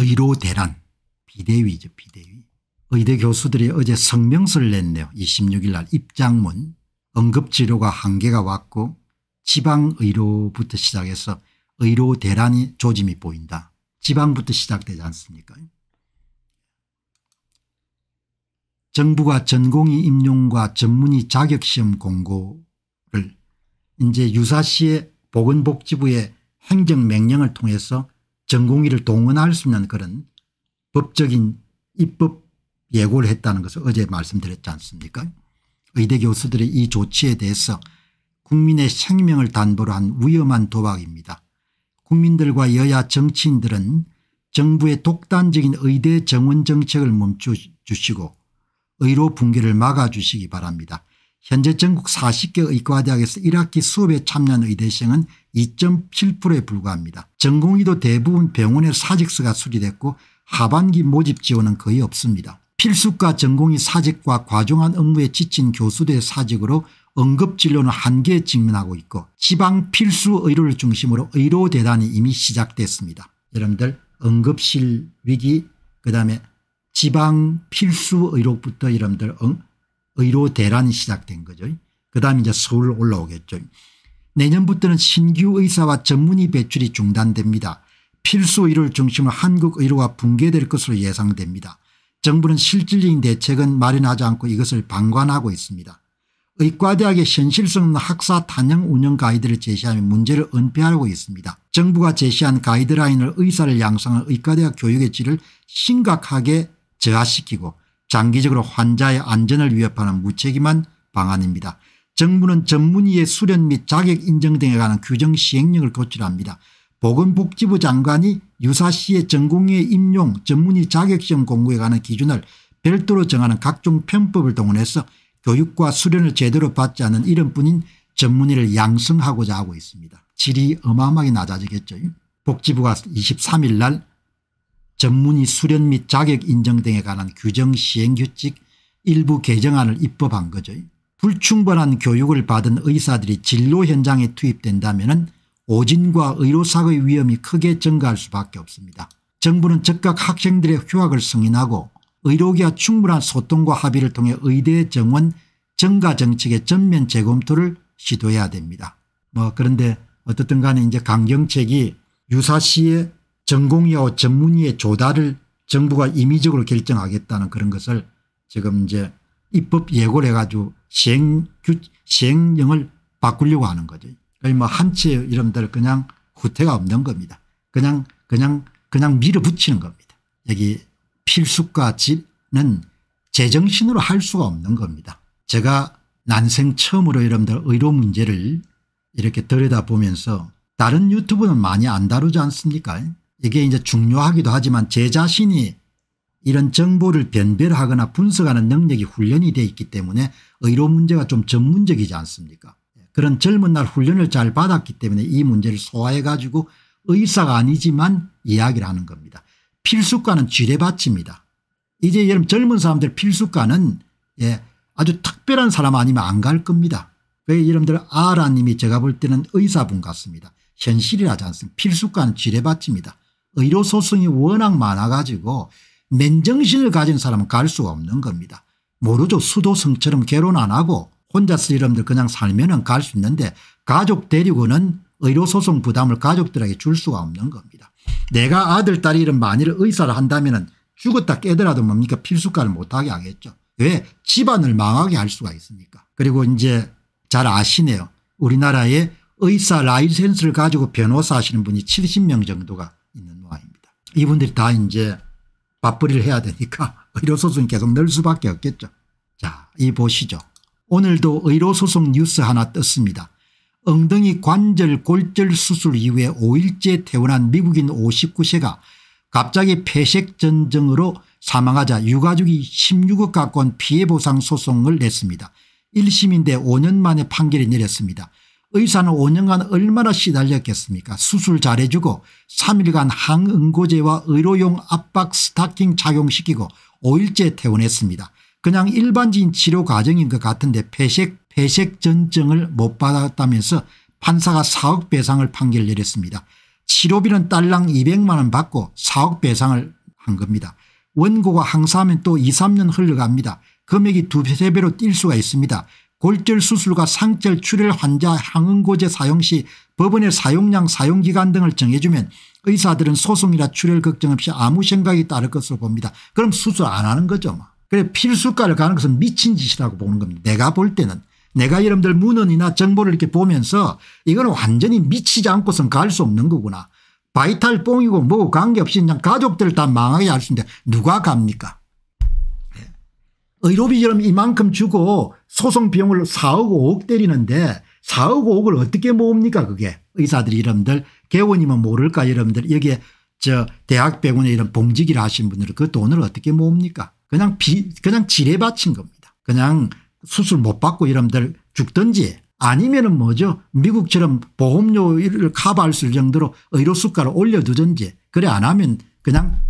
의료 대란 비대위죠 비대위. 의대 교수들이 어제 성명서를 냈네요. 26일 날 입장문 응급치료가 한계가 왔고 지방의료부터 시작해서 의료 대란이 조짐이 보인다. 지방부터 시작되지 않습니까 정부가 전공의 임용과 전문의 자격시험 공고를 이제 유사시에 보건복지부의 행정명령을 통해서 전공의를 동원할 수 있는 그런 법적인 입법 예고를 했다는 것을 어제 말씀드렸지 않습니까 의대 교수들의 이 조치에 대해서 국민의 생명을 단보로 한 위험한 도박입니다. 국민들과 여야 정치인들은 정부의 독단적인 의대 정원 정책을 멈춰주시고 의료 붕괴를 막아주시기 바랍니다. 현재 전국 40개 의과대학에서 1학기 수업에 참여한 의대생은 2.7%에 불과합니다. 전공의도 대부분 병원에 사직서가 수리됐고 하반기 모집 지원은 거의 없습니다. 필수과 전공의 사직과 과중한 업무에 지친 교수들의 사직으로 응급진료는 한계에 직면하고 있고 지방 필수 의료를 중심으로 의료 대단이 이미 시작됐습니다. 여러분들 응급실 위기 그다음에 지방 필수 의료부터 여러분들 의료 대란이 시작된 거죠. 그 다음에 이제 서울 올라오겠죠. 내년부터는 신규 의사와 전문의 배출이 중단됩니다. 필수 의료를 중심으로 한국 의료가 붕괴될 것으로 예상됩니다. 정부는 실질적인 대책은 마련하지 않고 이것을 방관하고 있습니다. 의과대학의 현실성 없는 학사 단양 운영 가이드를 제시하며 문제를 은폐하고 있습니다. 정부가 제시한 가이드라인을 의사를 양성한 의과대학 교육의 질을 심각하게 저하시키고 장기적으로 환자의 안전을 위협하는 무책임한 방안입니다. 정부는 전문의의 수련 및 자격 인정 등에 관한 규정 시행령을 고치합니다. 보건복지부 장관이 유사시의 전공의 임용 전문의 자격시험 공고에 관한 기준을 별도로 정하는 각종 편법을 동원해서 교육과 수련을 제대로 받지 않은 이름뿐인 전문의를 양성하고자 하고 있습니다. 질이 어마어마하게 낮아지겠죠. 복지부가 23일 날 전문의 수련 및 자격 인정 등에 관한 규정 시행 규칙 일부 개정안을 입법한 거죠. 불충분한 교육을 받은 의사들이 진로 현장에 투입된다면 오진과 의료사고의 위험이 크게 증가할 수밖에 없습니다. 정부는 즉각 학생들의 휴학을 승인하고 의료계와 충분한 소통과 합의를 통해 의대 정원 증가 정책의 전면 재검토를 시도해야 됩니다. 뭐 그런데 어떻든 간에 이제 강경책이 유사시의 전공의와 전문의의 조달을 정부가 임의적으로 결정하겠다는 그런 것을 지금 이제 입법 예고를 해가지고 시행, 시행령을 바꾸려고 하는 거죠. 뭐 한치 이름들 그냥 후퇴가 없는 겁니다. 그냥 그냥 그냥 밀어붙이는 겁니다. 여기 필수과는 제정신으로 할 수가 없는 겁니다. 제가 난생 처음으로 여러분들 의료 문제를 이렇게 들여다보면서 다른 유튜브는 많이 안 다루지 않습니까 이게 이제 중요하기도 하지만 제 자신이 이런 정보를 변별하거나 분석하는 능력이 훈련이 되어 있기 때문에 의료 문제가 좀 전문적이지 않습니까 그런 젊은 날 훈련을 잘 받았기 때문에 이 문제를 소화해 가지고 의사가 아니지만 이야기를 하는 겁니다. 필수과는 지뢰밭입니다. 이제 여러분 젊은 사람들 필수과는 예, 아주 특별한 사람 아니면 안 갈 겁니다. 그 여러분들 아라님이 제가 볼 때는 의사분 같습니다. 현실이라지 않습니다. 필수과는 지뢰밭입니다. 의료 소송이 워낙 많아가지고 맨정신을 가진 사람은 갈 수가 없는 겁니다. 모르죠. 수도성처럼 결혼 안 하고 혼자서 여러분들 그냥 살면 갈 수 있는데 가족 데리고는 의료소송 부담을 가족들에게 줄 수가 없는 겁니다. 내가 아들 딸이 이런 만일 의사를 한다면 죽었다 깨더라도 뭡니까 필수과를 못하게 하겠죠. 왜 집안을 망하게 할 수가 있습니까 그리고 이제 잘 아시네요. 우리나라에 의사 라이센스를 가지고 변호사 하시는 분이 70명 정도가. 이분들이 다 이제 밥벌이를 해야 되니까 의료소송이 계속 늘 수밖에 없겠죠. 자, 이 보시죠. 오늘도 의료소송 뉴스 하나 떴습니다. 엉덩이 관절 골절 수술 이후에 5일째 퇴원한 미국인 59세가 갑자기 폐색전증으로 사망하자 유가족이 16억 가까운 피해보상 소송을 냈습니다. 1심인데 5년 만에 판결이 내렸습니다. 의사는 5년간 얼마나 시달렸겠습니까 수술 잘해주고 3일간 항응고제와 의료용 압박 스타킹 착용시키고 5일째 퇴원했습니다. 그냥 일반적인 치료 과정인 것 같은데 폐색 폐색 전증을 못 받았다면서 판사가 4억 배상을 판결 내렸습니다. 치료비는 딸랑 200만 원 받고 4억 배상을 한 겁니다. 원고가 항사하면 또 2, 3년 흘러갑니다. 금액이 두세 배로 뛸 수가 있습니다. 골절 수술과 상절 출혈 환자 항응고제 사용 시 법원의 사용량 사용기간 등을 정해주면 의사들은 소송이라 출혈 걱정 없이 아무 생각이 따를 것으로 봅니다. 그럼 수술 안 하는 거죠. 뭐. 그래 필수가를 가는 것은 미친 짓이라고 보는 겁니다. 내가 볼 때는 내가 여러분들 문헌이나 정보를 이렇게 보면서 이거는 완전히 미치지 않고선 갈 수 없는 거구나. 바이탈 뽕이고 뭐고 관계없이 그냥 가족들 다 망하게 할 수 있는데 누가 갑니까 의료비처럼 이만큼 주고 소송 비용을 4억 5억 때리는데 4억 5억을 어떻게 모읍니까 그게 의사들이 여러분들 개원이면 모를까 여러분들 여기에 저 대학 병원에 이런 봉직일 하신 분들은 그 돈을 어떻게 모읍니까 그냥 비 그냥 지뢰 바친 겁니다. 그냥 수술 못 받고 여러분들 죽든지 아니면은 뭐죠 미국처럼 보험료를 커버할 수 있을 정도로 의료 수가를 올려두든지 그래 안 하면 그냥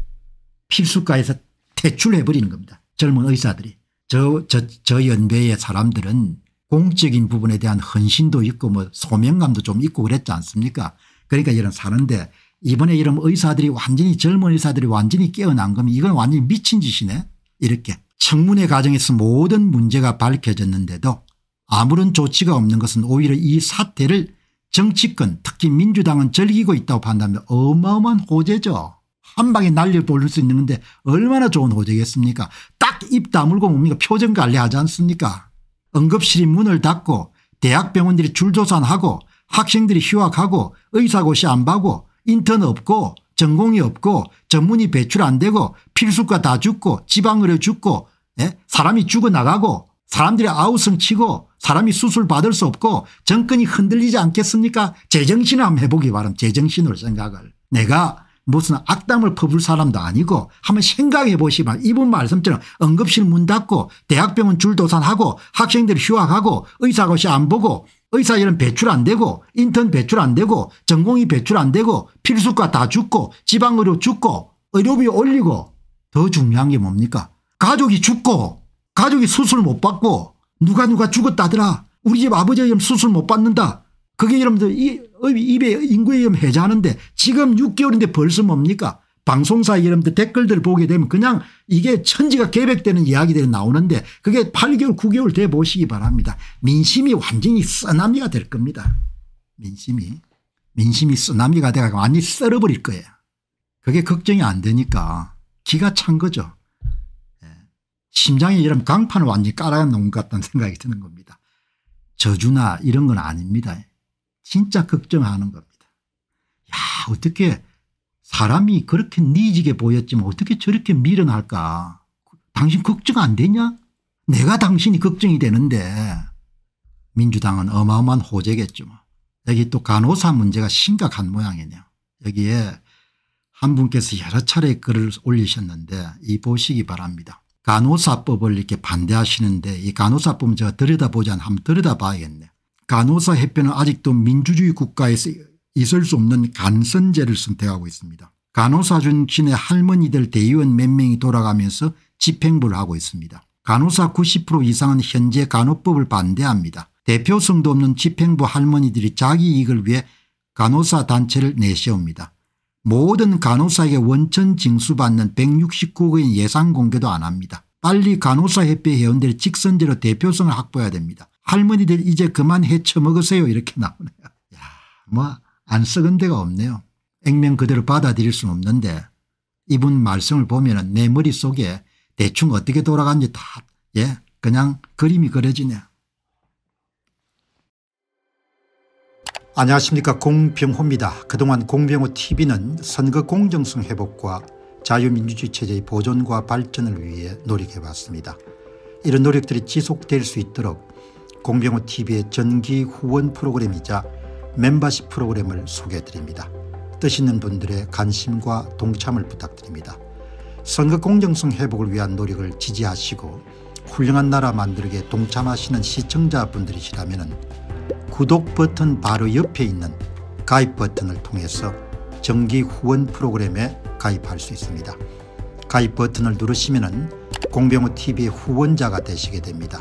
필수가에서 퇴출해 버리는 겁니다. 젊은 의사들이. 저, 저, 저 연배의 사람들은 공적인 부분에 대한 헌신도 있고 뭐 소명감도 좀 있고 그랬지 않습니까? 그러니까 이런 사는데 이번에 이런 의사들이 완전히 젊은 의사들이 완전히 깨어난 거면 이건 완전히 미친 짓이네. 이렇게 청문회 과정에서 모든 문제가 밝혀졌는데도 아무런 조치가 없는 것은 오히려 이 사태를 정치권 특히 민주당은 즐기고 있다고 판단하면 어마어마한 호재죠. 한 방에 날려 돌릴 수 있는 건데 얼마나 좋은 호재겠습니까? 딱 입 다물고 뭡니까 표정 관리하지 않습니까 응급실이 문을 닫고 대학병원들이 줄조산하고 학생들이 휴학하고 의사고시 안 받고 인턴 없고 전공이 없고 전문의 배출 안 되고 필수과 다 죽고 지방의료 죽고 예? 사람이 죽어나가고 사람들이 아우성 치고 사람이 수술 받을 수 없고 정권이 흔들리지 않겠습니까 제정신을 한번 해보기 바랍니다. 제정신으로 생각을. 내가 무슨 악담을 퍼볼 사람도 아니고 한번 생각해 보시면 이분 말씀처럼 응급실 문 닫고 대학병원 줄도산하고 학생들이 휴학하고 의사고시 안 보고 의사 이런 배출 안 되고 인턴 배출 안 되고 전공의 배출 안 되고 필수과 다 죽고 지방의료 죽고 의료비 올리고 더 중요한 게 뭡니까? 가족이 죽고 가족이 수술 못 받고 누가 누가 죽었다더라. 우리 집 아버지가 수술 못 받는다. 그게 여러분들 입에 인구위험 해제하는데 지금 6개월인데 벌써 뭡니까 방송사 여러분들 댓글들 보게 되면 그냥 이게 천지가 계획되는 이야기들이 나오는데 그게 8개월 9개월 돼 보시기 바랍니다. 민심이 완전히 쓰나미가 될 겁니다. 민심이. 민심이 쓰나미가 돼가 완전히 썰어버릴 거예요. 그게 걱정이 안 되니까 기가 찬 거죠. 예. 심장에 이런 강판을 완전히 깔아놓은 것 같다는 생각이 드는 겁니다. 저주나 이런 건 아닙니다. 진짜 걱정하는 겁니다. 야 어떻게 사람이 그렇게 니지게 보였지만 어떻게 저렇게 밀어날까 당신 걱정 안 되냐 내가 당신이 걱정이 되는데 민주당은 어마어마한 호재겠죠. 뭐. 여기 또 간호사 문제가 심각한 모양이네요. 여기에 한 분께서 여러 차례 글을 올리셨는데 이 보시기 바랍니다. 간호사법을 이렇게 반대하시는데 이 간호사법은 제가 들여다보지 않으면 한번 들여다봐야겠네. 간호사 협회는 아직도 민주주의 국가에서 있을 수 없는 간선제를 선택하고 있습니다. 간호사 중심의 할머니들 대의원 몇 명이 돌아가면서 집행부를 하고 있습니다. 간호사 90% 이상은 현재 간호법을 반대합니다. 대표성도 없는 집행부 할머니들이 자기 이익을 위해 간호사 단체를 내세웁니다. 모든 간호사에게 원천 징수받는 169억 의 예산 공개도 안 합니다. 빨리 간호사협회 회원들이 직선제로 대표성을 확보해야 됩니다. 할머니들 이제 그만 해쳐 먹으세요 이렇게 나오네요. 뭐안 썩은 데가 없네요. 액면 그대로 받아들일 수는 없는데 이분 말씀을 보면 내 머릿속에 대충 어떻게 돌아가는지 다 예, 그냥 그림이 그려지네요. 안녕하십니까 공병호입니다. 그동안 공병호 tv는 선거 공정성 회복과 자유민주주의 체제의 보존과 발전을 위해 노력해왔습니다. 이런 노력들이 지속될 수 있도록 공병호TV의 전기 후원 프로그램이자 멤버십 프로그램을 소개해드립니다. 뜻 있는 분들의 관심과 동참을 부탁드립니다. 선거 공정성 회복을 위한 노력을 지지하시고 훌륭한 나라 만들기에 동참하시는 시청자분들이시라면 구독 버튼 바로 옆에 있는 가입 버튼을 통해서 정기 후원 프로그램에 가입할 수 있습니다. 가입 버튼을 누르시면 공병호TV의 후원자가 되시게 됩니다.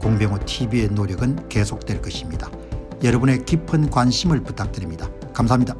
공병호 TV의 노력은 계속될 것입니다. 여러분의 깊은 관심을 부탁드립니다. 감사합니다.